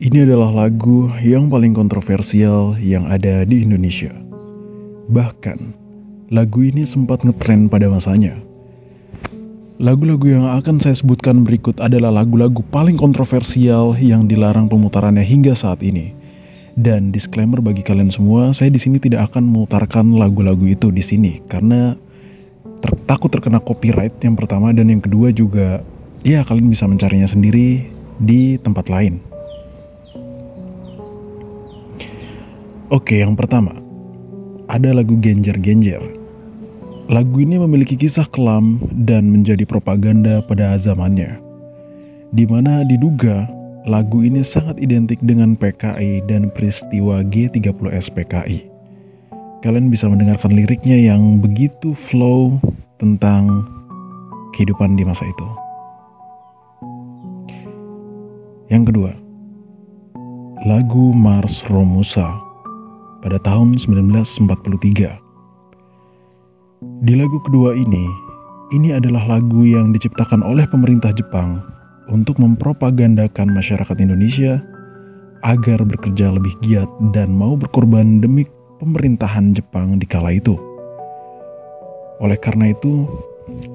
Ini adalah lagu yang paling kontroversial yang ada di Indonesia. Bahkan, lagu ini sempat ngetren pada masanya. Lagu-lagu yang akan saya sebutkan berikut adalah lagu-lagu paling kontroversial yang dilarang pemutarannya hingga saat ini. Dan disclaimer bagi kalian semua, saya di sini tidak akan memutarkan lagu-lagu itu di sini karena ter takut terkena copyright yang pertama dan yang kedua juga ya kalian bisa mencarinya sendiri di tempat lain. Oke, yang pertama ada lagu Genjer Genjer. Lagu ini memiliki kisah kelam dan menjadi propaganda pada zamannya. Di mana diduga lagu ini sangat identik dengan PKI dan peristiwa G30S PKI kalian bisa mendengarkan liriknya yang begitu flow tentang kehidupan di masa itu. Yang kedua, lagu Mars Romusa pada tahun 1943. Di lagu kedua ini, ini adalah lagu yang diciptakan oleh pemerintah Jepang untuk mempropagandakan masyarakat Indonesia agar bekerja lebih giat dan mau berkorban demi pemerintahan Jepang di kala itu. Oleh karena itu,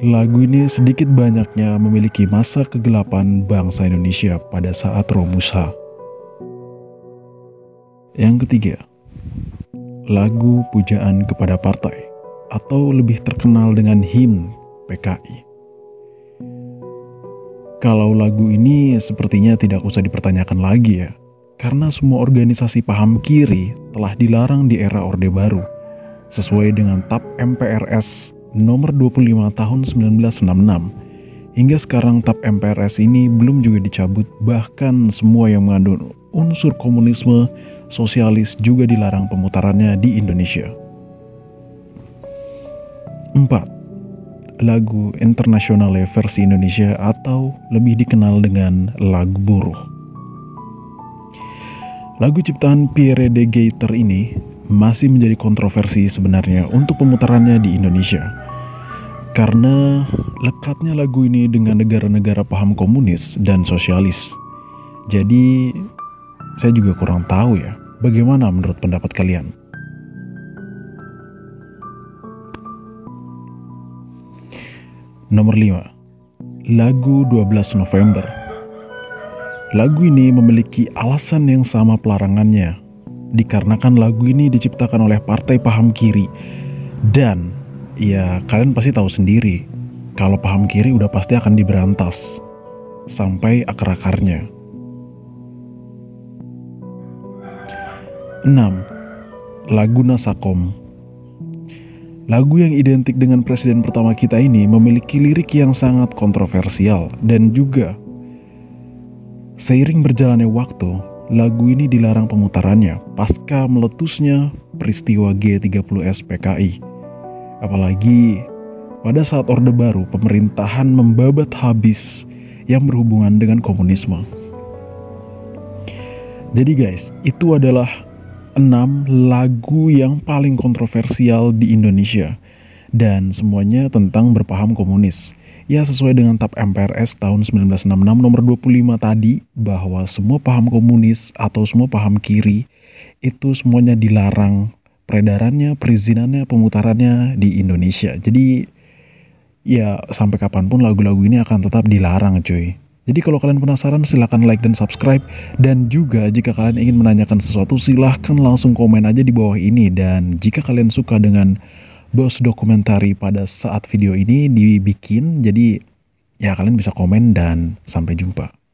lagu ini sedikit banyaknya memiliki masa kegelapan bangsa Indonesia pada saat Romusa. Yang ketiga, lagu pujaan kepada partai atau lebih terkenal dengan him PKI. Kalau lagu ini sepertinya tidak usah dipertanyakan lagi ya, karena semua organisasi paham kiri telah dilarang di era Orde Baru, sesuai dengan TAP MPRS nomor 25 tahun 1966. Hingga sekarang TAP MPRS ini belum juga dicabut, bahkan semua yang mengandung unsur komunisme, sosialis juga dilarang pemutarannya di Indonesia. 4. Lagu internasional versi Indonesia atau lebih dikenal dengan lagu buruh. Lagu ciptaan Pierre de Gaiter ini masih menjadi kontroversi sebenarnya untuk pemutarannya di Indonesia. Karena lekatnya lagu ini dengan negara-negara paham komunis dan sosialis. Jadi saya juga kurang tahu ya, bagaimana menurut pendapat kalian? Nomor 5. Lagu 12 November Lagu ini memiliki alasan yang sama pelarangannya, dikarenakan lagu ini diciptakan oleh partai paham kiri. Dan, ya kalian pasti tahu sendiri, kalau paham kiri udah pasti akan diberantas, sampai akar-akarnya. 6. Lagu Nasakom Lagu yang identik dengan presiden pertama kita ini memiliki lirik yang sangat kontroversial dan juga Seiring berjalannya waktu, lagu ini dilarang pemutarannya pasca meletusnya peristiwa G30S PKI. Apalagi pada saat Orde Baru pemerintahan membabat habis yang berhubungan dengan komunisme. Jadi guys, itu adalah enam lagu yang paling kontroversial di Indonesia dan semuanya tentang berpaham komunis. Ya sesuai dengan TAP MPRS tahun 1966 nomor 25 tadi bahwa semua paham komunis atau semua paham kiri itu semuanya dilarang peredarannya, perizinannya, pemutarannya di Indonesia. Jadi ya sampai kapan pun lagu-lagu ini akan tetap dilarang cuy. Jadi kalau kalian penasaran silahkan like dan subscribe Dan juga jika kalian ingin menanyakan sesuatu silahkan langsung komen aja di bawah ini Dan jika kalian suka dengan bos dokumentari pada saat video ini dibikin. Jadi ya kalian bisa komen dan sampai jumpa.